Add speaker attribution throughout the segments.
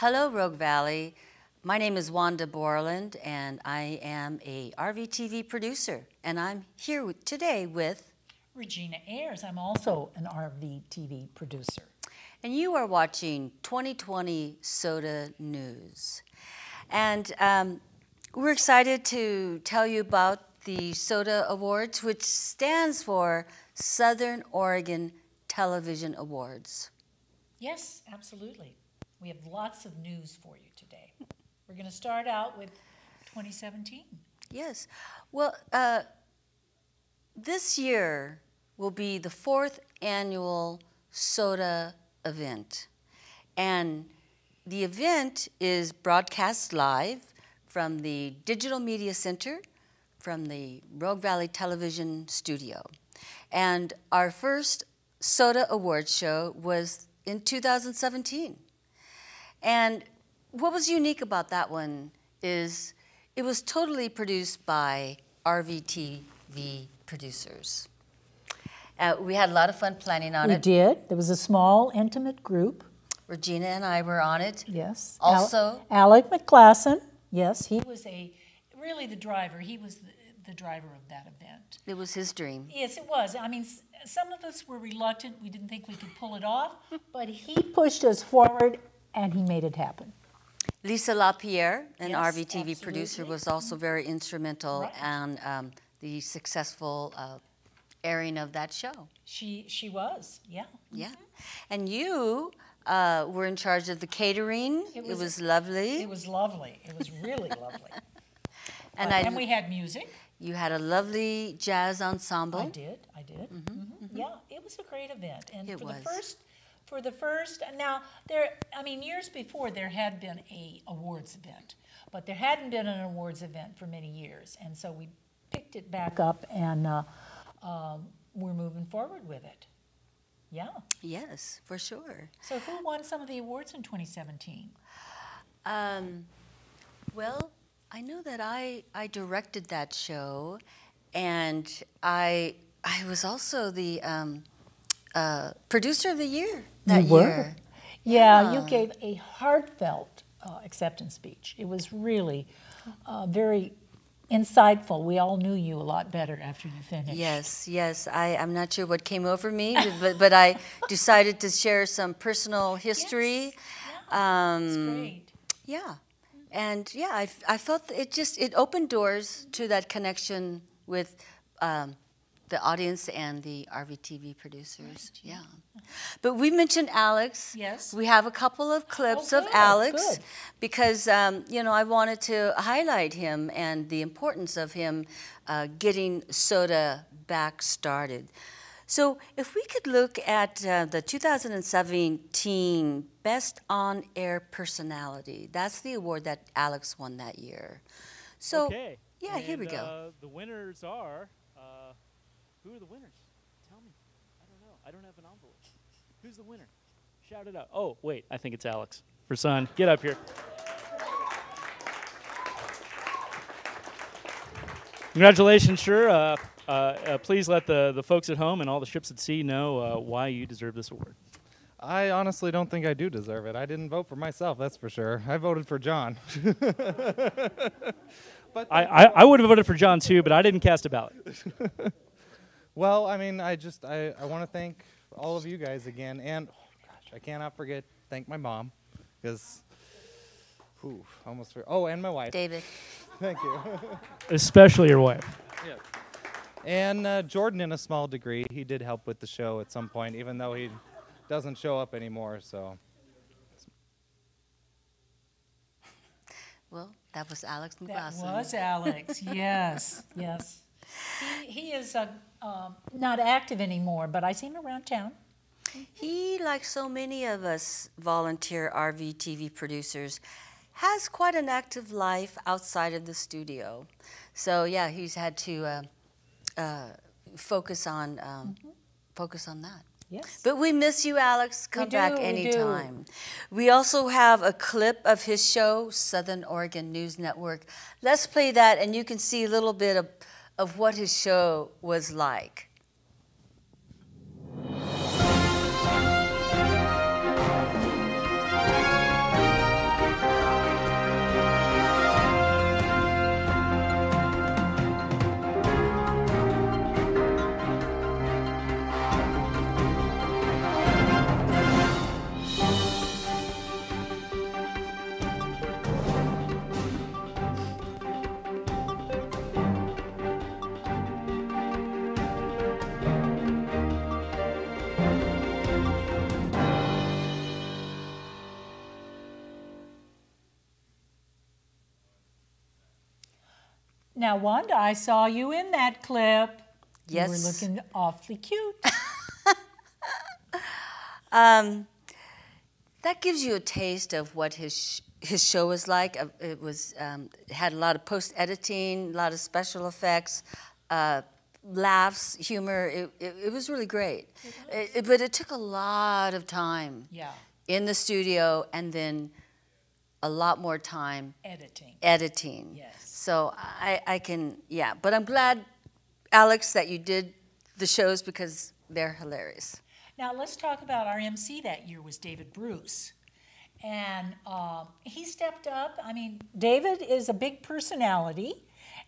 Speaker 1: Hello, Rogue Valley. My name is Wanda Borland, and I am a RVTV producer. And I'm here with, today with
Speaker 2: Regina Ayers. I'm also an RVTV producer.
Speaker 1: And you are watching 2020 SOTA News. And um, we're excited to tell you about the SOTA Awards, which stands for Southern Oregon Television Awards.
Speaker 2: Yes, absolutely. We have lots of news for you today. We're going to start out with 2017.
Speaker 1: Yes. Well, uh, this year will be the fourth annual SOTA event. And the event is broadcast live from the Digital Media Center from the Rogue Valley Television Studio. And our first SOTA Awards show was in 2017. And what was unique about that one is it was totally produced by RVTV producers. Uh, we had a lot of fun planning on
Speaker 2: we
Speaker 1: it.
Speaker 2: We did. There was a small, intimate group.
Speaker 1: Regina and I were on it.
Speaker 2: Yes.
Speaker 1: Also,
Speaker 2: Al Alec McClassen. Yes, he was a really the driver. He was the, the driver of that event.
Speaker 1: It was his dream.
Speaker 2: Yes, it was. I mean, some of us were reluctant. We didn't think we could pull it off, but he pushed us forward and he made it happen.
Speaker 1: Lisa LaPierre, an
Speaker 2: yes,
Speaker 1: RVTV
Speaker 2: absolutely.
Speaker 1: producer, was also very instrumental
Speaker 2: right.
Speaker 1: in um, the successful uh, airing of that show.
Speaker 2: She she was, yeah.
Speaker 1: Yeah, and you uh, were in charge of the catering. It was, it was lovely.
Speaker 2: It was lovely. It was really lovely.
Speaker 1: And,
Speaker 2: uh,
Speaker 1: I,
Speaker 2: and we had music.
Speaker 1: You had a lovely jazz ensemble.
Speaker 2: I did. I did. Mm -hmm, mm -hmm. Yeah, it was a great event. And
Speaker 1: it
Speaker 2: for
Speaker 1: was.
Speaker 2: the first for the first now there I mean years before there had been a awards event, but there hadn't been an awards event for many years, and so we picked it back up and uh, um, we're moving forward with it. Yeah.
Speaker 1: Yes, for sure.
Speaker 2: So who won some of the awards in 2017?
Speaker 1: Um, well, I know that I, I directed that show, and I I was also the um, uh, producer of the year that
Speaker 2: you were.
Speaker 1: year.
Speaker 2: Yeah,
Speaker 1: Yeah.
Speaker 2: you gave a heartfelt uh, acceptance speech. It was really uh, very insightful. We all knew you a lot better after you finished.
Speaker 1: Yes, yes. I, I'm not sure what came over me, but, but I decided to share some personal history.
Speaker 2: Yes. Yeah,
Speaker 1: Um,
Speaker 2: it's great.
Speaker 1: Yeah, and yeah, I, I felt it just it opened doors to that connection with um, the audience and the RVTV producers. Yeah, but we mentioned Alex.
Speaker 2: Yes.
Speaker 1: we have a couple of clips
Speaker 2: Oh,
Speaker 1: of Alex
Speaker 2: good.
Speaker 1: because um, you know I wanted to highlight him and the importance of him uh, getting SOTA back started. So, if we could look at uh, the 2017 Best On Air Personality, that's the award that Alex won that year. So,
Speaker 3: okay.
Speaker 1: yeah, here we go.
Speaker 3: Uh, the winners are. Who are the winners? Tell me. I don't know. I don't have an envelope. Who's the winner? Shout it out. Oh, wait. I think it's Alex. For son, get up here. Congratulations, sure. Uh, uh, uh, please let the, the folks at home and all the ships at sea know uh, why you deserve this award.
Speaker 4: I honestly don't think I do deserve it. I didn't vote for myself, that's for sure. I voted for John. but
Speaker 3: I, I, I would have voted for John too, but I didn't cast a ballot.
Speaker 4: well, I mean, I just I, I want to thank all of you guys again, and oh gosh, I cannot forget thank my mom, because, whew, almost. For, oh, and my wife.
Speaker 1: David.
Speaker 4: Thank you.
Speaker 3: Especially your wife.
Speaker 4: yeah. And uh, Jordan, in a small degree, he did help with the show at some point, even though he doesn't show up anymore. So.
Speaker 1: Well, that was Alex
Speaker 2: That was Alex. yes, yes. He, he is uh, um, not active anymore, but I see him around town.
Speaker 1: He, like so many of us volunteer RVTV producers, has quite an active life outside of the studio. So yeah, he's had to uh, uh, focus on um, focus on that.
Speaker 2: Yes.
Speaker 1: But we miss you, Alex. Come
Speaker 2: do,
Speaker 1: back
Speaker 2: we
Speaker 1: anytime. We, also have a clip of his show, Southern Oregon News Network. Let's play that, and you can see a little bit of, of what his show was like.
Speaker 2: Now, Wanda, I saw you in that clip. Yes. You were looking awfully cute.
Speaker 1: Um, that gives you a taste of what his sh- his show was like. Uh, It was um, it had a lot of post editing, a lot of special effects, uh, laughs, humor. It, it, it was really great. It- but it took a lot of time
Speaker 2: Yeah,
Speaker 1: in the studio, and then a lot more time
Speaker 2: editing.
Speaker 1: editing.
Speaker 2: Yes.
Speaker 1: So I, I can, yeah. But I'm glad, Alex, that you did the shows because they're hilarious.
Speaker 2: Now let's talk about our MC that year was David Bruce, and um, he stepped up. I mean, David is a big personality,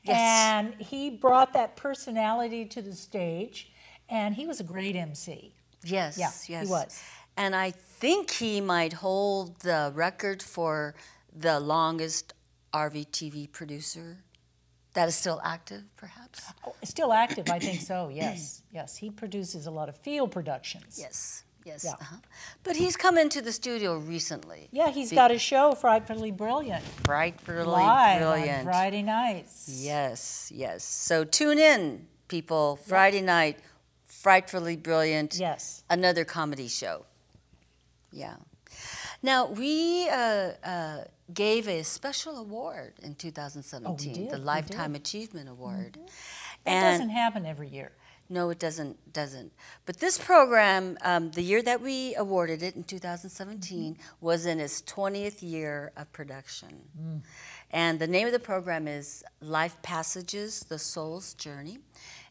Speaker 1: Yes.
Speaker 2: and he brought that personality to the stage, and he was a great MC.
Speaker 1: Yes,
Speaker 2: Yeah,
Speaker 1: yes.
Speaker 2: he was.
Speaker 1: And I think he might hold the record for the longest RVTV producer that is still active, perhaps.
Speaker 2: Oh, Still active, I think so. Yes, yes. He produces a lot of field productions.
Speaker 1: Yes, yes.
Speaker 2: Yeah.
Speaker 1: Uh-huh. But he's come into the studio recently.
Speaker 2: Yeah, he's
Speaker 1: Be-
Speaker 2: got a show, Frightfully Brilliant,
Speaker 1: Frightfully
Speaker 2: live
Speaker 1: brilliant.
Speaker 2: on Friday nights.
Speaker 1: Yes, yes. So tune in, people. Friday night, Frightfully Brilliant.
Speaker 2: Yes.
Speaker 1: Another comedy show. Yeah. Now, we uh, uh, gave a special award in 2017,
Speaker 2: did,
Speaker 1: the Lifetime Achievement Award. Mm-hmm.
Speaker 2: That doesn't happen every year.
Speaker 1: No, it doesn't. Doesn't. But this program, um, the year that we awarded it in 2017, mm-hmm. was in its 20th year of production. Mm. And the name of the program is Life Passages: The Soul's Journey,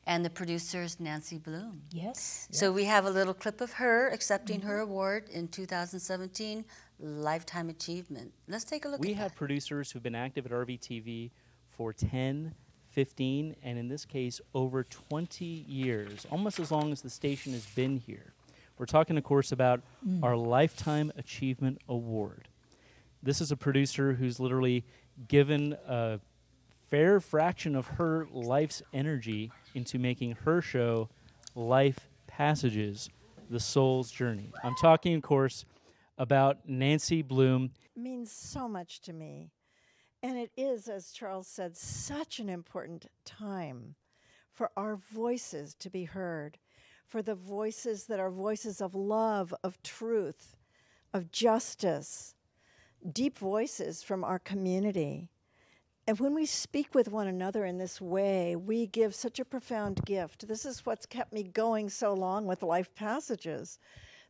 Speaker 1: and the producer is Nancy Bloom.
Speaker 2: Yes.
Speaker 1: So we have a little clip of her accepting her mm-hmm. award in 2017, Lifetime Achievement. Let's take a look
Speaker 3: We
Speaker 1: at
Speaker 3: have
Speaker 1: that.
Speaker 3: producers who've been active at RVTV for 10, 15, and in this case, over 20 years, almost as long as the station has been here. We're talking, of course, about mm. our Lifetime Achievement Award. This is a producer who's literally given a fair fraction of her life's energy into making her show Life Passages, The Soul's Journey. I'm talking, of course, about Nancy Bloom.
Speaker 5: means so much to me. And it is, as Charles said, such an important time for our voices to be heard, for the voices that are voices of love, of truth, of justice, deep voices from our community. And when we speak with one another in this way, we give such a profound gift. This is what's kept me going so long with life passages,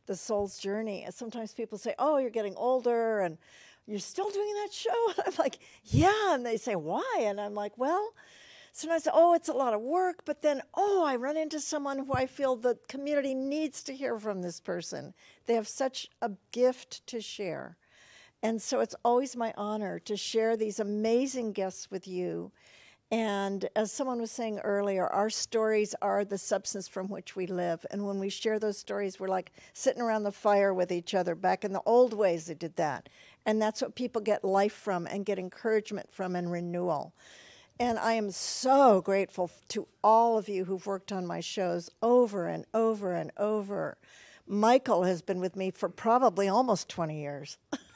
Speaker 5: the soul's journey. And sometimes people say, Oh, you're getting older and you're still doing that show? And I'm like, Yeah. And they say, Why? And I'm like, Well, sometimes, oh, it's a lot of work, but then, oh, I run into someone who I feel the community needs to hear from this person. They have such a gift to share. And so it's always my honor to share these amazing guests with you. And as someone was saying earlier, our stories are the substance from which we live. And when we share those stories, we're like sitting around the fire with each other. Back in the old ways, they did that. And that's what people get life from and get encouragement from and renewal. And I am so grateful to all of you who've worked on my shows over and over and over. Michael has been with me for probably almost 20 years.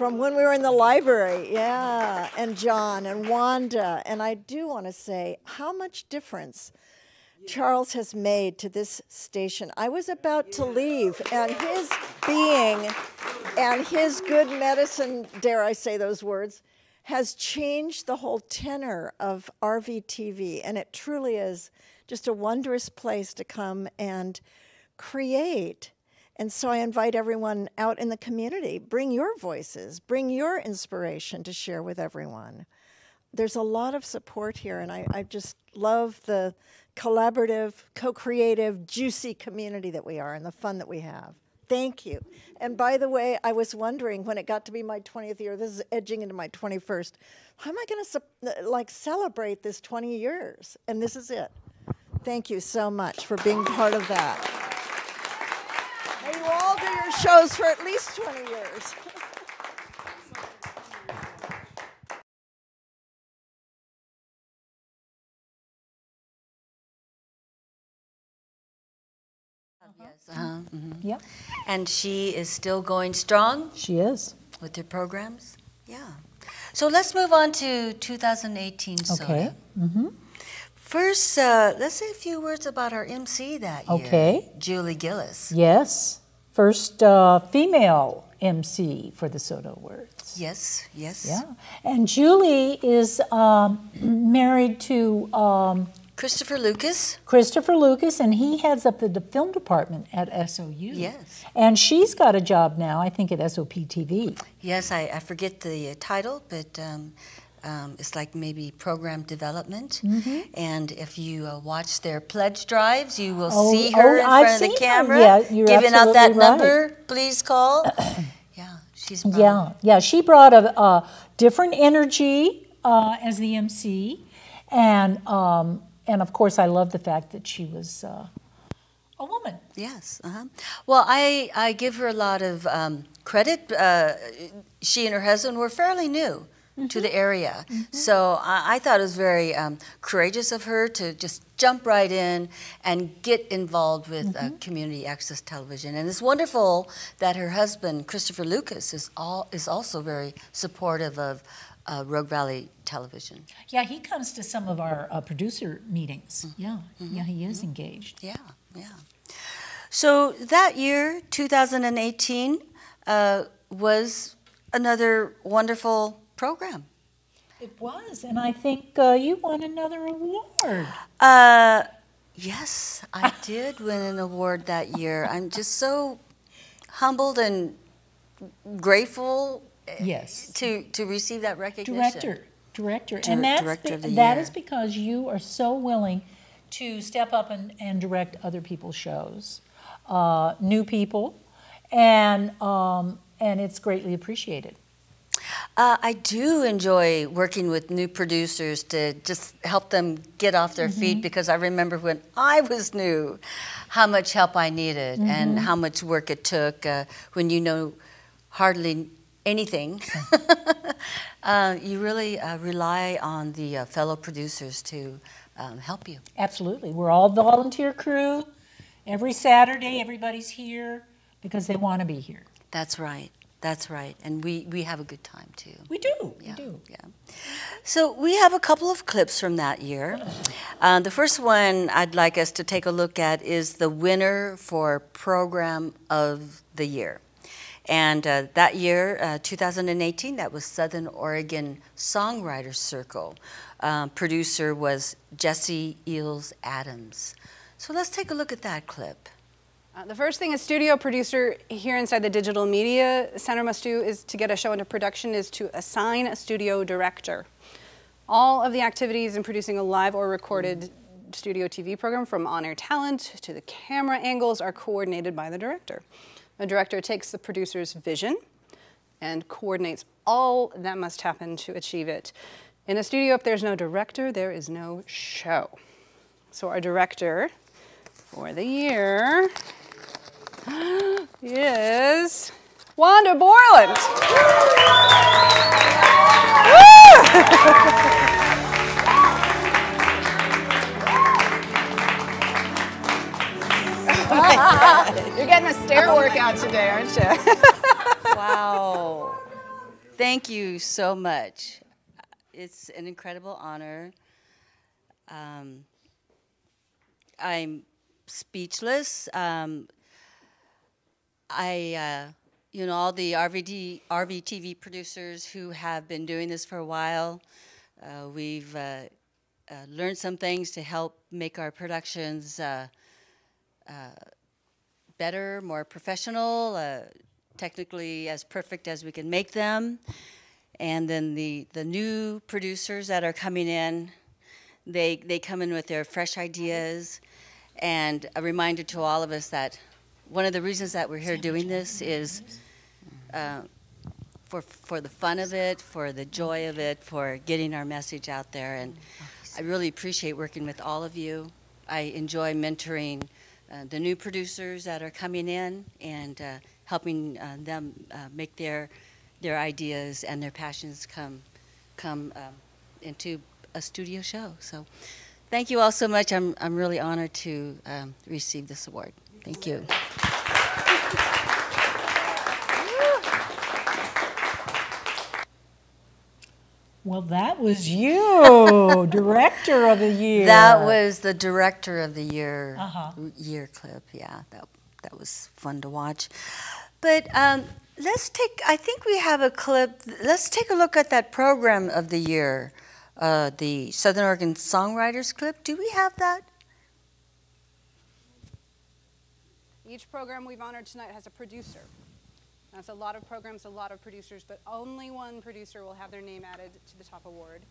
Speaker 5: From when we were in the library, yeah, and John and Wanda. And I do want to say how much difference Charles has made to this station. I was about to leave, and his being and his good medicine, dare I say those words, has changed the whole tenor of RVTV. And it truly is just a wondrous place to come and create. And so I invite everyone out in the community bring your voices, bring your inspiration to share with everyone. There's a lot of support here, and I, I just love the collaborative, co creative, juicy community that we are and the fun that we have. Thank you. And by the way, I was wondering when it got to be my 20th year, this is edging into my 21st, how am I going to like celebrate this 20 years? And this is it. Thank you so much for being part of that. May you all do your shows for at least 20 years.
Speaker 1: Yes, uh-huh, mhm.
Speaker 2: Yep,
Speaker 1: And she is still going strong
Speaker 2: she is.
Speaker 1: with her programs? Yeah. So let's move on to 2018 SOTA.
Speaker 2: Okay.
Speaker 1: First, uh, let's say a few words about our MC that year.
Speaker 2: Okay.
Speaker 1: Julie Gillis.
Speaker 2: Yes. First uh, female MC for the SOTA Awards.
Speaker 1: Yes, yes.
Speaker 2: Yeah. And Julie is um, married to um,
Speaker 1: Christopher Lucas.
Speaker 2: Christopher Lucas, and he heads up the, the film department at SOU.
Speaker 1: Yes.
Speaker 2: And she's got a job now, I think, at SOP TV.
Speaker 1: Yes, I, I forget the uh, title, but um, um, it's like maybe program development.
Speaker 2: Mm-hmm.
Speaker 1: And if you uh, watch their pledge drives, you will
Speaker 2: Oh,
Speaker 1: see her
Speaker 2: oh,
Speaker 1: in
Speaker 2: I've
Speaker 1: front of
Speaker 2: seen
Speaker 1: the
Speaker 2: her.
Speaker 1: camera
Speaker 2: Yeah, you're
Speaker 1: giving out that
Speaker 2: right.
Speaker 1: number. Please call. yeah, she's
Speaker 2: Yeah, yeah. She brought a, a different energy uh, as the MC, and um, and of course, I love the fact that she was uh, a woman.
Speaker 1: Yes. Uh-huh. Well, I, I give her a lot of um, credit. Uh, she and her husband were fairly new to the area. So I, I thought it was very um, courageous of her to just jump right in and get involved with uh, community access television. And it's wonderful that her husband, Christopher Lucas, is, all, is also very supportive of uh, Rogue Valley Television.
Speaker 2: Yeah, he comes to some of our uh, producer meetings.
Speaker 1: Mm-hmm.
Speaker 2: Yeah, yeah, he is engaged.
Speaker 1: Yeah, yeah. So that year, 2018, uh, was another wonderful program.
Speaker 2: It was, and I think uh, you won another award.
Speaker 1: Uh, yes, I did win an award that year. I'm just so humbled and grateful
Speaker 2: Yes,
Speaker 1: to, to receive that recognition.
Speaker 2: director, director,
Speaker 1: Dir-
Speaker 2: and that's
Speaker 1: Director of the
Speaker 2: that is because you are so willing to step up and, and direct other people's shows, uh, new people, and um, and it's greatly appreciated.
Speaker 1: Uh, I do enjoy working with new producers to just help them get off their feet because I remember when I was new, how much help I needed and how much work it took uh, when you know hardly anything. uh, you really uh, rely on the uh, fellow producers to um, help you.
Speaker 2: Absolutely, we're all volunteer crew. Every Saturday, everybody's here because they want to be here.
Speaker 1: That's right. That's right. And we, we have a good time too.
Speaker 2: We do, we
Speaker 1: Yeah,
Speaker 2: do.
Speaker 1: yeah. So we have a couple of clips from that year. Uh, the first one I'd like us to take a look at is the winner for Program of the Year. And uh, that year, uh, 2018, that was Southern Oregon Songwriters Circle. Um, producer was Jesse Eels Adams. So let's take a look at that clip.
Speaker 6: Uh, the first thing a studio producer here inside the Digital Media Center must do is to get a show into production is to assign a studio director. All of the activities in producing a live or recorded studio TV program from on-air talent to the camera angles are coordinated by the director. The director takes the producer's vision and coordinates all that must happen to achieve it. In a studio, if there's no director, there is no show. So our director for the year is Wanda Borland. You're getting a stair workout today, aren't you?
Speaker 1: Wow. Thank you so much. It's an incredible honor. Um, I'm speechless. Um, I, uh, you know, all the RVD, RVTV producers who have been doing this for a while, uh, we've uh, uh, learned some things to help make our productions uh, uh, better, more professional, technically as perfect as we can make them. And then the, the new producers that are coming in, they, they come in with their fresh ideas. And a reminder to all of us that one of the reasons that we're here doing this is uh, for, for the fun of it, for the joy of it, for getting our message out there. And I really appreciate working with all of you. I enjoy mentoring uh, the new producers that are coming in and uh, helping uh, them uh, make their their ideas and their passions come come um, into a studio show. So, thank you all so much. I'm I'm really honored to um, receive this award. Thank you.
Speaker 2: Well, that was you, Director of the Year.
Speaker 1: That was the director of the year
Speaker 2: Uh-huh.
Speaker 1: year clip. Yeah, that that was fun to watch. But um, let's take. I think we have a clip. Let's take a look at that program of the year, uh, the Southern Oregon Songwriters clip. Do we have that?
Speaker 6: Each program we've honored tonight has a producer. That's a lot of programs, a lot of producers, but only one producer will have their name added to the top award.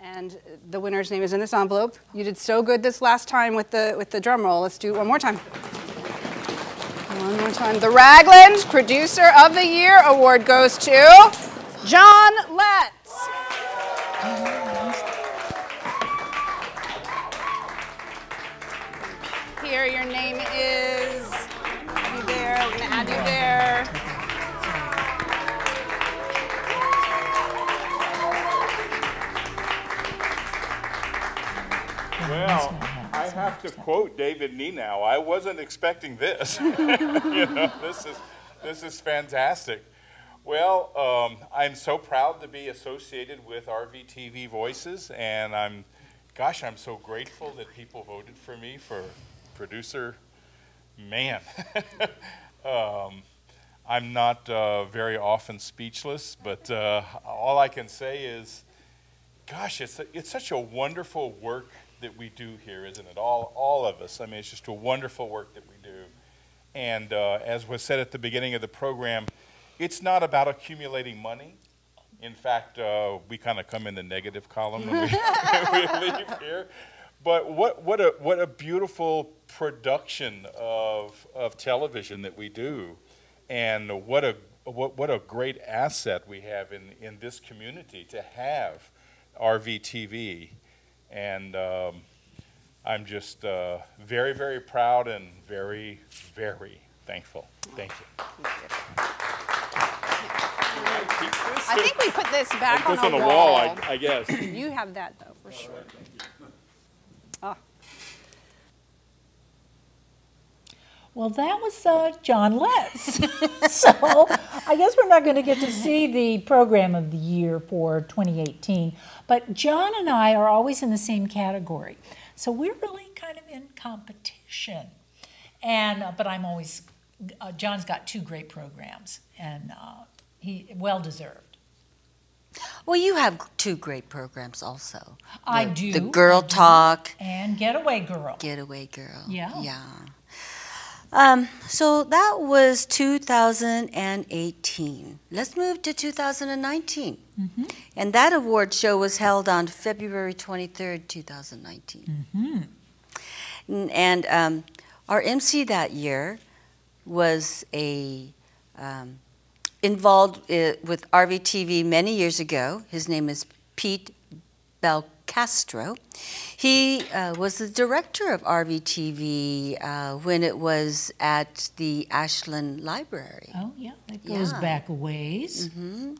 Speaker 6: And the winner's name is in this envelope. You did so good this last time with the with the drum roll. Let's do it one more time. One more time. The Ragland Producer of the Year award goes to John Letts. Here, your name is. We're gonna add you there.
Speaker 7: Well, I have to quote David Nenow. I wasn't expecting this. you know, this is this is fantastic. Well, um, I'm so proud to be associated with RVTV Voices, and I'm, gosh, I'm so grateful that people voted for me for producer. Man, um, I'm not uh, very often speechless, but uh, all I can say is gosh, it's, it's such a wonderful work that we do here, isn't it? All, all of us. I mean, it's just a wonderful work that we do. And uh, as was said at the beginning of the program, it's not about accumulating money. In fact, uh, we kind of come in the negative column when we, when we leave here. But what, what, a, what a beautiful production of, of television that we do. And what a, what, what a great asset we have in, in this community to have RVTV. And um, I'm just uh, very, very proud and very, very thankful. Thank you.
Speaker 6: I think we put this back on,
Speaker 7: Goes on
Speaker 6: a
Speaker 7: the wall, I, I guess.
Speaker 6: You have that though, for sure.
Speaker 2: Well, that was uh, John Letts. so I guess we're not going to get to see the program of the year for 2018. But John and I are always in the same category. So we're really kind of in competition. And uh, but I'm always uh, John's got two great programs, and uh, he well deserved.
Speaker 1: Well, you have two great programs also.
Speaker 2: I
Speaker 1: The-
Speaker 2: do.
Speaker 1: The Girl Talk,
Speaker 2: And Getaway Girl.
Speaker 1: Getaway Girl.
Speaker 2: Yeah.
Speaker 1: Yeah. Um, so that was 2018. Let's move to 2019.
Speaker 2: Mm-hmm.
Speaker 1: And that award show was held on February 23rd, 2019.
Speaker 2: Mm-hmm.
Speaker 1: N- And um, our MC that year was a um, involved uh, with RVTV many years ago. His name is Pete Belcastro. He uh, was the director of RVTV uh, when it was at the Ashland Library.
Speaker 2: Oh yeah, that goes
Speaker 1: Yeah.
Speaker 2: back a ways.
Speaker 1: hmm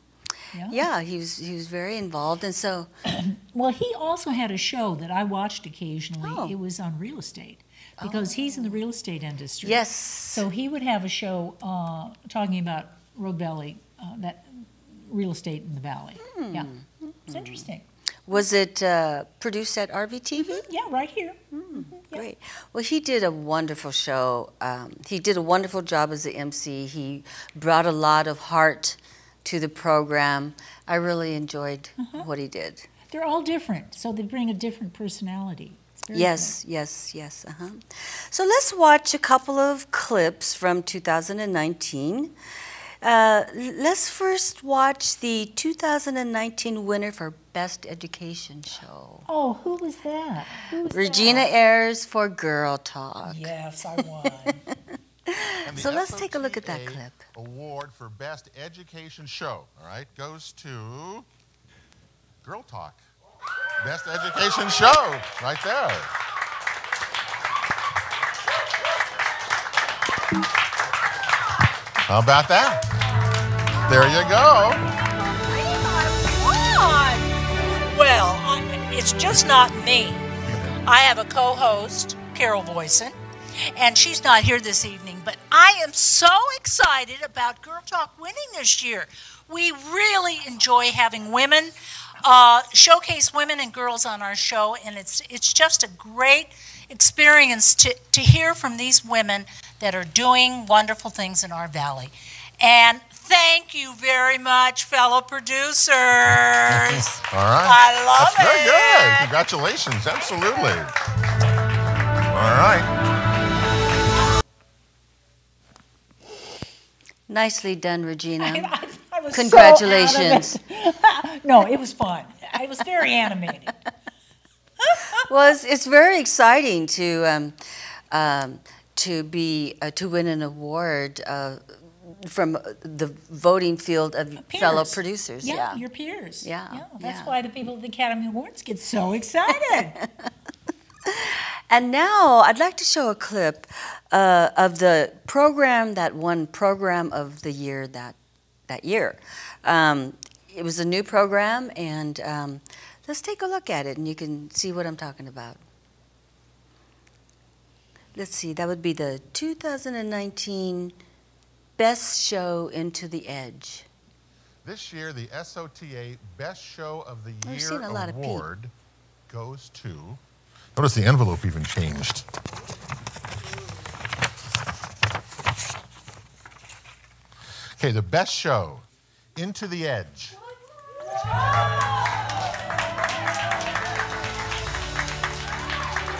Speaker 2: Yeah.
Speaker 1: Yeah, he was he was very involved, and so
Speaker 2: Well, he also had a show that I watched occasionally.
Speaker 1: Oh.
Speaker 2: It was on real estate because he's in the real estate industry.
Speaker 1: yes,
Speaker 2: So he would have a show uh, talking about Rogue Valley, uh, that real estate in the valley. Yeah,
Speaker 1: Hmm.
Speaker 2: it's interesting.
Speaker 1: Was it uh, produced at RVTV?
Speaker 2: Yeah, right here.
Speaker 1: Great. Well, he did a wonderful show. Um, he did a wonderful job as the MC. He brought a lot of heart to the program. I really enjoyed
Speaker 2: Uh-huh.
Speaker 1: what he did.
Speaker 2: They're all different, so they bring a different personality.
Speaker 1: Yes, yes, yes. Uh-huh. So let's watch a couple of clips from 2019. Uh, let's first watch the 2019 winner for Best Education Show.
Speaker 2: Oh, who was that? Who was
Speaker 1: Regina
Speaker 2: that?
Speaker 1: Ayers for Girl Talk.
Speaker 2: Yes, I won.
Speaker 8: And the
Speaker 1: So let's take a look at that clip.
Speaker 8: Award for Best Education Show, all right, goes to Girl Talk. Best Education Show, right there. How about that? There you go.
Speaker 9: Well, it's just not me. I have a co host, Carol Voisin, and she's not here this evening, but I am so excited about Girl Talk winning this year. We really enjoy having women uh, showcase women and girls on our show, and it's it's just a great experience to, to hear from these women that are doing wonderful things in our valley. And thank you very much, fellow producers.
Speaker 8: All right.
Speaker 9: I love
Speaker 8: That's very good. Congratulations. Absolutely. All right.
Speaker 1: Nicely done, Regina.
Speaker 9: I, I was so
Speaker 1: Congratulations.
Speaker 9: adamant. no, it was fun. It was very animated.
Speaker 1: well, it's, it's very exciting to um, um, to be uh, to win an award uh, from the voting field of fellow producers.
Speaker 9: Yeah,
Speaker 1: Yeah.
Speaker 9: your peers.
Speaker 1: Yeah,
Speaker 9: that's
Speaker 1: yeah.
Speaker 9: why the people at the Academy Awards get so excited.
Speaker 1: And now I'd like to show a clip uh, of the program that won Program of the Year that that year. Um, it was a new program, and um, let's take a look at it, and you can see what I'm talking about. Let's see, that would be the 2019 Best Show Into the Edge.
Speaker 8: This year, the SOTA Best Show of the
Speaker 1: I've
Speaker 8: Year
Speaker 1: seen a lot of
Speaker 8: award goes to. Notice the envelope even changed. Okay, the best show, Into the Edge.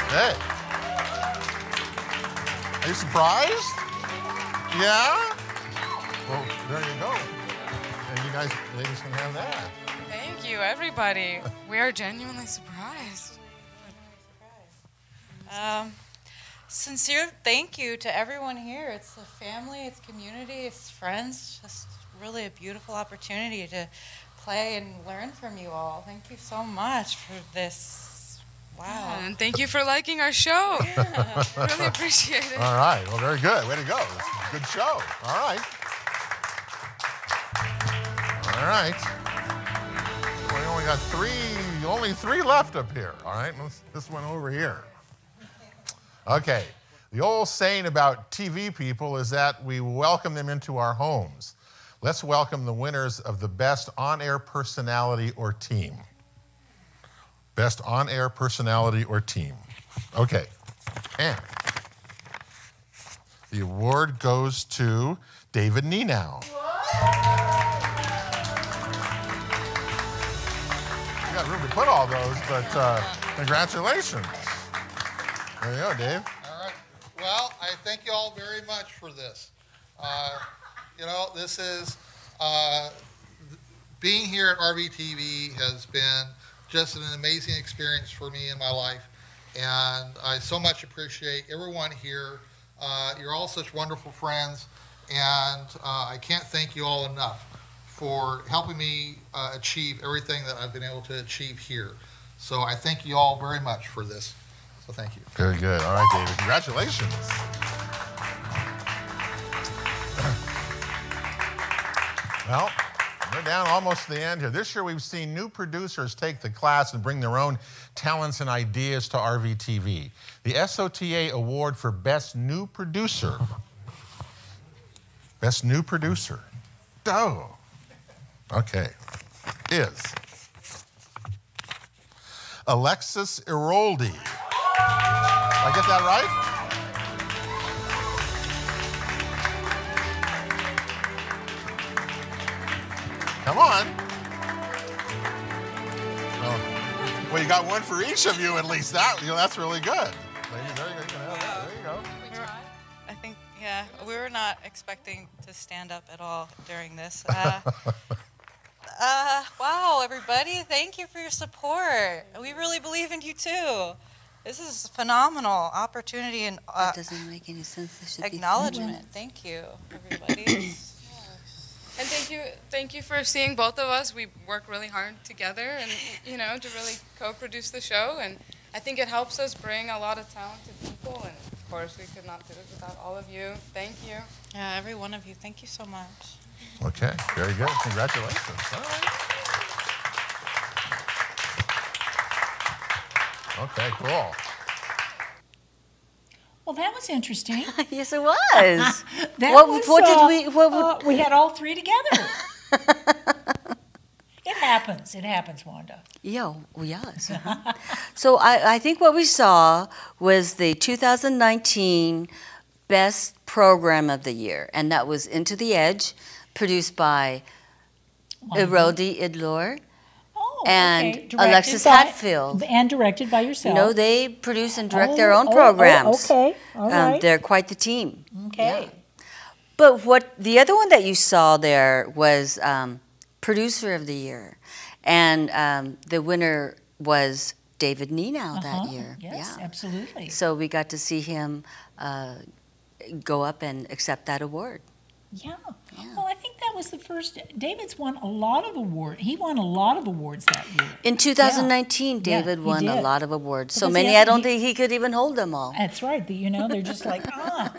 Speaker 8: Hey. You surprised? Yeah? Well, there you go. And you guys, ladies, can have that.
Speaker 10: Thank you, everybody. We are genuinely surprised. Um, sincere thank you to everyone here. It's a family, it's community, it's friends. Just really a beautiful opportunity to play and learn from you all. Thank you so much for this. Wow.
Speaker 11: And thank you for liking our show.
Speaker 10: Yeah.
Speaker 11: really appreciate it.
Speaker 8: All right. Well, very good. Way to go. Good show. All right. All right. We only got three, only three left up here. All right. Let's, this one over here. Okay. The old saying about TV people is that we welcome them into our homes. Let's welcome the winners of the best on air personality or team. Best on air personality or team. Okay. And the award goes to David Nenow. You got room to put all those, but uh, congratulations. There you go, Dave.
Speaker 12: All right. Well, I thank you all very much for this. Uh, you know, this is uh, being here at RVTV has been just an amazing experience for me in my life, and I so much appreciate everyone here. Uh, you're all such wonderful friends, and uh, I can't thank you all enough for helping me uh, achieve everything that I've been able to achieve here. So I thank you all very much for this. So thank you.
Speaker 8: Very good. All right, David. Congratulations. Well, we're down almost to the end here. This year, we've seen new producers take the class and bring their own talents and ideas to RVTV. The SOTA Award for Best New Producer. Best New Producer. Oh. Okay. Is Alexis Iroldi. I get that right? Come on. Oh. Well, you got one for each of you at least. That you know, that's really good. Maybe there you go. You can. There you go.
Speaker 10: I think, yeah, we were not expecting to stand up at all during this. Uh, uh, wow, everybody, thank you for your support. We really believe in you too. This is a phenomenal opportunity and uh,
Speaker 1: That doesn't make any sense. There should be three
Speaker 10: acknowledgement. Thank you, everybody.
Speaker 11: And thank you, thank you for seeing both of us. We work really hard together, and you know, to really co-produce the show. And I think it helps us bring a lot of talented people. And of course, we could not do it without all of you. Thank you.
Speaker 10: yeah, every one of you, thank you so much.
Speaker 8: Okay, very good. Congratulations. All right. Okay, cool.
Speaker 9: Well, that was interesting.
Speaker 1: yes, it was.
Speaker 9: that
Speaker 1: What-
Speaker 9: was,
Speaker 1: what did
Speaker 9: uh,
Speaker 1: we- what would-
Speaker 9: uh, we had all three together. it
Speaker 2: happens. It happens, Wanda.
Speaker 1: Yeah, well, yes. uh-huh. so I, I think what we saw was the 2019 Best Program of the Year, and that was Into the Edge, produced by Erodi Idlor and
Speaker 2: okay.
Speaker 1: Alexis
Speaker 2: by-
Speaker 1: Hatfield.
Speaker 2: And directed by yourself.
Speaker 1: No, they produce and direct
Speaker 2: Oh,
Speaker 1: their own
Speaker 2: oh, oh,
Speaker 1: programs.
Speaker 2: okay, all
Speaker 1: Um,
Speaker 2: right.
Speaker 1: they're quite the team.
Speaker 2: Okay.
Speaker 1: But what the other one that you saw there was um, producer of the year, and um, the winner was David Nenow
Speaker 2: Uh-huh,
Speaker 1: that year.
Speaker 2: Yes,
Speaker 1: yeah.
Speaker 2: absolutely.
Speaker 1: So we got to see him uh, go up and accept that award.
Speaker 2: Yeah. Well, I think that was the first. David's won a lot of awards. He won a lot of awards that year.
Speaker 1: In 2019,
Speaker 2: Yeah,
Speaker 1: David
Speaker 2: he
Speaker 1: won a lot of awards. So
Speaker 2: Because he
Speaker 1: many, I don't
Speaker 2: he-
Speaker 1: think he could even hold them all.
Speaker 2: That's right. but, You know, they're just like ah.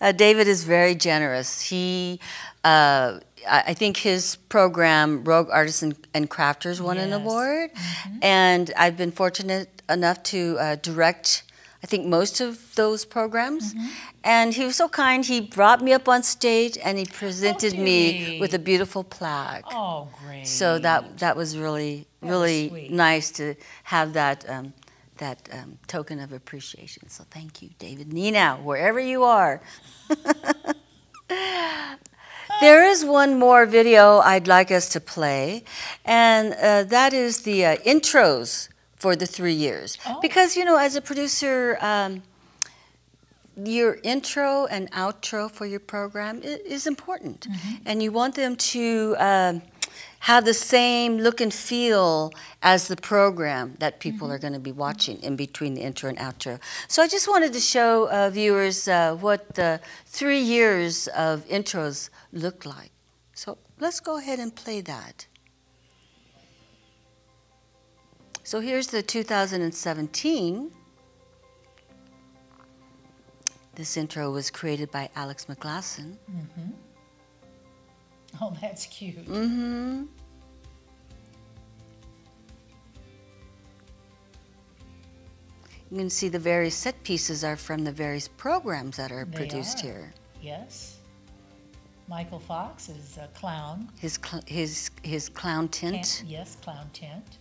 Speaker 1: Uh, David is very generous. He, uh, I think his program, Rogue Artists and, and Crafters, won an
Speaker 2: Yes.
Speaker 1: award. And I've been fortunate enough to uh, direct, I think, most of those programs. And he was so kind, he brought me up on stage and he presented me with a beautiful plaque.
Speaker 2: Oh, great.
Speaker 1: So that, that was really,
Speaker 2: That
Speaker 1: really
Speaker 2: sweet.
Speaker 1: nice to have that, um, that um, token of appreciation. So thank you, David Nenow, wherever you are. there is one more video I'd like us to play, and uh, that is the uh, intros for the three years.
Speaker 2: Oh.
Speaker 1: Because, you know, as a producer, um, your intro and outro for your program is important, and you want them to um, have the same look and feel as the program that people are going to be watching in between the intro and outro. So I just wanted to show uh, viewers uh, what the three years of intros look like. So let's go ahead and play that. So here's the 2017. This intro was created by Alex McGlasson.
Speaker 2: hmm Oh, that's cute.
Speaker 1: Mm-hmm. You can see the various set pieces are from the various programs that are
Speaker 2: They
Speaker 1: produced
Speaker 2: are.
Speaker 1: here.
Speaker 2: Yes. Michael Fox is a clown.
Speaker 1: His cl- his his clown tint.
Speaker 2: Yes, clown tent.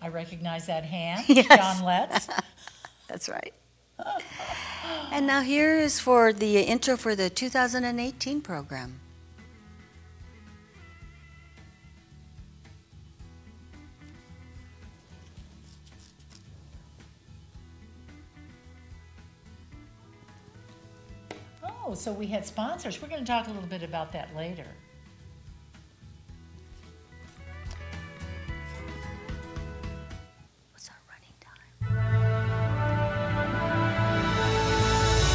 Speaker 2: I recognize that hand.
Speaker 1: Yes.
Speaker 2: John Letts.
Speaker 1: That's right. And now here is for the intro for the 2018 program.
Speaker 2: Oh, so we had sponsors. We're going to talk a little bit about that later.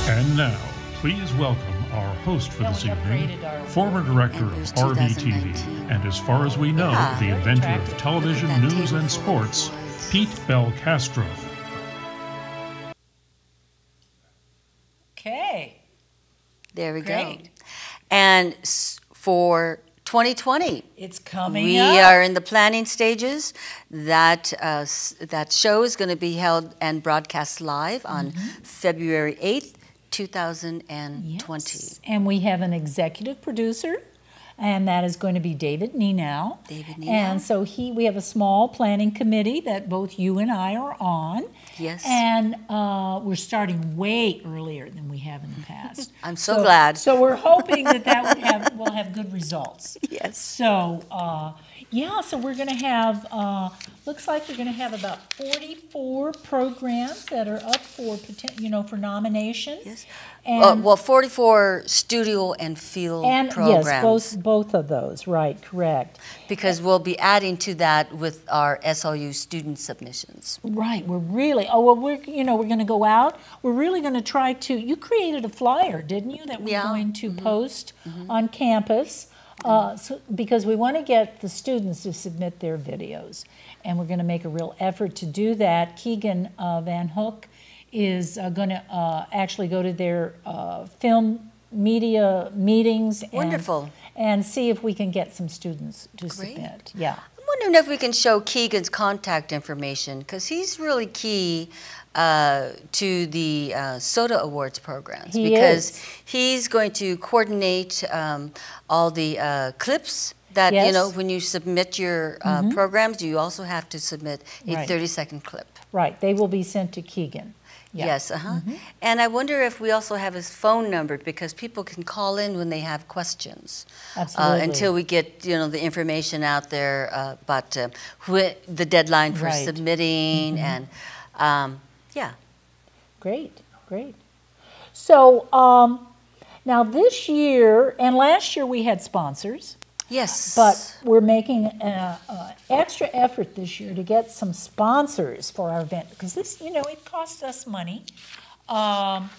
Speaker 13: And now, please welcome our host for
Speaker 2: Yeah,
Speaker 13: this evening, former director of
Speaker 1: And there's
Speaker 13: RVTV, and as far as we know,
Speaker 1: Yeah.
Speaker 13: the inventor of television,
Speaker 1: Look at that
Speaker 13: news, and sports, Pete Bell Castro.
Speaker 2: Okay.
Speaker 1: There we go. And for 2020,
Speaker 2: It's coming
Speaker 1: we
Speaker 2: up.
Speaker 1: are in the planning stages. That uh, s- that show is going to be held and broadcast live on
Speaker 2: Mm-hmm.
Speaker 1: February 8th, 2020.
Speaker 2: Yes. And we have an executive producer, and that is going to be David Nenow.
Speaker 1: David Nenow.
Speaker 2: And so he, we have a small planning committee that both you and I are on.
Speaker 1: Yes.
Speaker 2: And uh, we're starting way earlier than we have in the past.
Speaker 1: I'm so glad.
Speaker 2: So we're hoping that that would have, will have good results.
Speaker 1: Yes.
Speaker 2: So, uh, yeah, so we're going to have, uh, looks like we're going to have about 44 programs that are up for, you know, for nomination.
Speaker 1: Yes.
Speaker 2: And,
Speaker 1: Uh, well, 44 studio and field
Speaker 2: and
Speaker 1: programs.
Speaker 2: yes, both, both of those, right, correct.
Speaker 1: Because we'll be adding to that with our SOU student submissions.
Speaker 2: Right, we're really, oh, well, we're, you know, we're going to go out. We're really going to try to, you created a flyer, didn't you, that we're
Speaker 1: Yeah.
Speaker 2: going to post on campus? Uh, so, because we want to get the students to submit their videos. And we're going to make a real effort to do that. Keegan uh, Van Hook is uh, going to uh, actually go to their uh, film media meetings. and-
Speaker 1: Wonderful.
Speaker 2: And see if we can get some students to
Speaker 1: Great.
Speaker 2: submit. Yeah.
Speaker 1: I'm wondering if we can show Keegan's contact information because he's really key uh, to the uh, SOTA Awards programs
Speaker 2: He
Speaker 1: because
Speaker 2: is.
Speaker 1: he's going to coordinate um, all the uh, clips that, you know, when you submit your uh,
Speaker 2: Mhm.
Speaker 1: programs, you also have to submit a
Speaker 2: Right.
Speaker 1: 30-second clip.
Speaker 2: Right, they will be sent to Keegan. Yeah.
Speaker 1: Yes, uh-huh.
Speaker 2: Mhm.
Speaker 1: And I wonder if we also have his phone number because people can call in when they have questions. Uh,
Speaker 2: Absolutely.
Speaker 1: until we get, you know, the information out there uh, about uh, the deadline for
Speaker 2: Right.
Speaker 1: submitting
Speaker 2: Mhm.
Speaker 1: and, um, yeah.
Speaker 2: Great, great. So um, now this year and last year we had sponsors.
Speaker 1: Yes.
Speaker 2: But we're making an extra effort this year to get some sponsors for our event because this, you know, it costs us money. Um,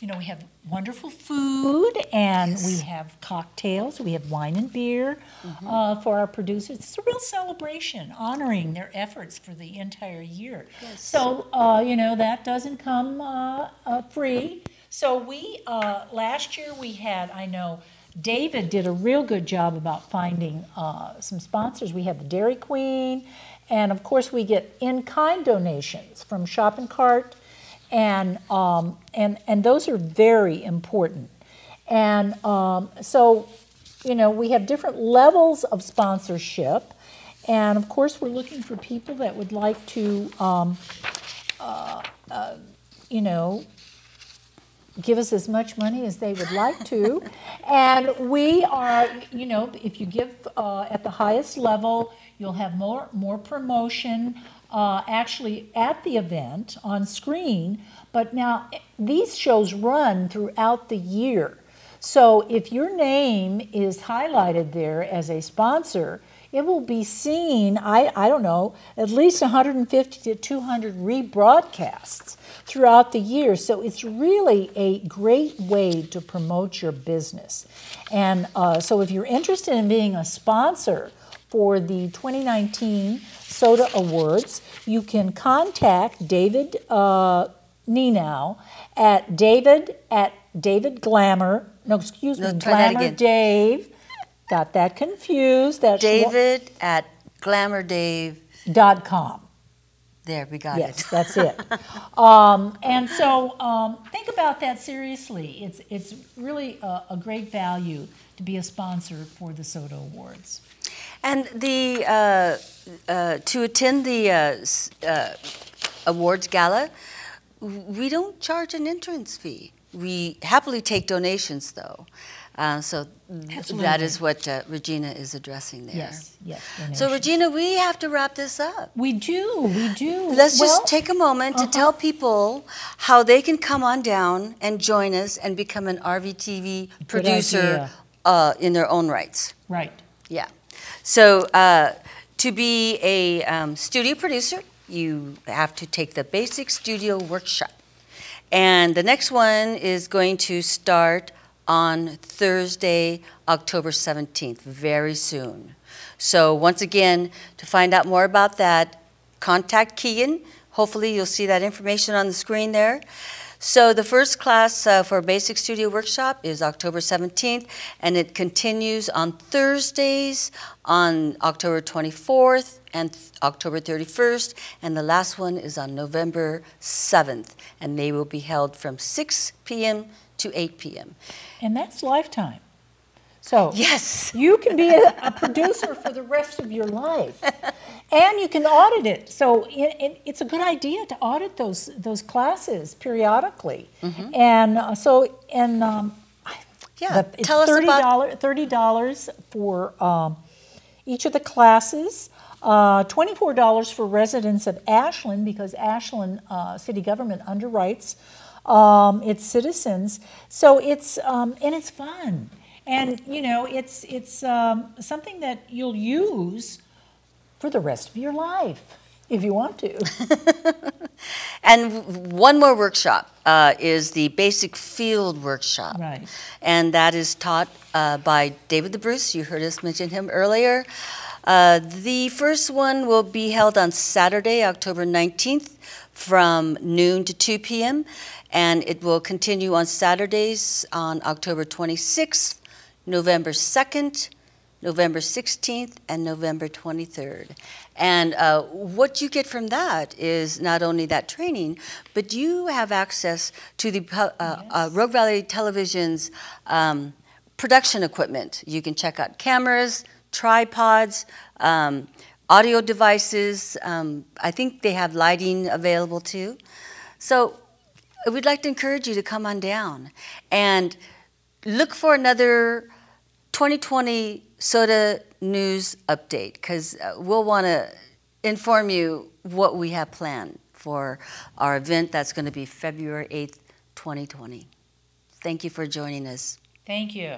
Speaker 2: you know, we have wonderful food and we have cocktails, we have wine and beer uh, for our producers. It's a real celebration honoring their efforts for the entire year. So, uh, you know, that doesn't come uh, uh, free. So we, uh, last year we had, I know, David did a real good job about finding uh, some sponsors. We had the Dairy Queen, and of course we get in-kind donations from Shop and Cart, and um, and and those are very important. And um, so, you know, we have different levels of sponsorship, and of course we're looking for people that would like to, um, uh, uh, you know, give us as much money as they would like to. and we are, you know, if you give uh, at the highest level, you'll have more, more promotion uh, actually at the event on screen. But now these shows run throughout the year. So if your name is highlighted there as a sponsor, it will be seen, I, I don't know, at least 150 to 200 rebroadcasts throughout the year. So it's really a great way to promote your business. And uh, so if you're interested in being a sponsor for the 2019 SOTA Awards, you can contact David uh, Nenow at david at David Glamour, no, excuse me,
Speaker 1: that
Speaker 2: Glamour. Dave. Got that confused. That's
Speaker 1: David at glamourdave. There, we got
Speaker 2: yes,
Speaker 1: it.
Speaker 2: that's it. Um, and so um, think about that seriously. It's it's really a, a great value to be a sponsor for the SOTA Awards.
Speaker 1: And the uh, uh, to attend the uh, uh, awards gala, we don't charge an entrance fee. We happily take donations, though. Uh, so th- that is what uh, Regina is addressing there.
Speaker 2: Yes, yes.
Speaker 1: So. Regina, we have to wrap this up.
Speaker 2: We do, we do.
Speaker 1: Let's
Speaker 2: Well,
Speaker 1: just take a moment to tell people how they can come on down and join us and become an RVTV producer uh, in their own rights.
Speaker 2: Right.
Speaker 1: Yeah. So uh, to be a um, studio producer, you have to take the basic studio workshop. And the next one is going to start on Thursday, October 17th, very soon. So once again, to find out more about that, contact Keegan. Hopefully you'll see that information on the screen there. So the first class uh, for Basic Studio Workshop is October 17th, and it continues on Thursdays on October 24th and October 31st, and the last one is on November 7th, and they will be held from 6 p.m. to 8 p.m.
Speaker 2: And that's lifetime. So
Speaker 1: yes,
Speaker 2: you can be a, a producer for the rest of your life, and you can audit it. So it, it, it's a good idea to audit those those classes periodically.
Speaker 1: Mhm.
Speaker 2: And uh, so and um,
Speaker 1: Yeah,
Speaker 2: the- it's
Speaker 1: tell us
Speaker 2: thirty
Speaker 1: about-
Speaker 2: dollars thirty dollars for um, each of the classes. Uh, Twenty-four dollars for residents of Ashland because Ashland uh, city government underwrites um, its citizens. So it's um, and it's fun, and you know it's it's um, something that you'll use for the rest of your life if you want to.
Speaker 1: And one more workshop uh, is the basic field workshop.
Speaker 2: Right.
Speaker 1: And that is taught uh, by David the Bruce. You heard us mention him earlier. Uh, the first one will be held on Saturday, October 19th from noon to 2 p.m. And it will continue on Saturdays on October 26th, November 2nd, November 16th, and November 23rd. And uh, what you get from that is not only that training, but you have access to the uh, uh, Rogue Valley Television's um, production equipment. You can check out cameras, tripods, um, audio devices. Um, I think they have lighting available too. So we'd like to encourage you to come on down and look for another 2020 SOTA news update because uh, we'll want to inform you what we have planned for our event that's going to be February 8th, 2020. Thank you for joining us.
Speaker 2: Thank you.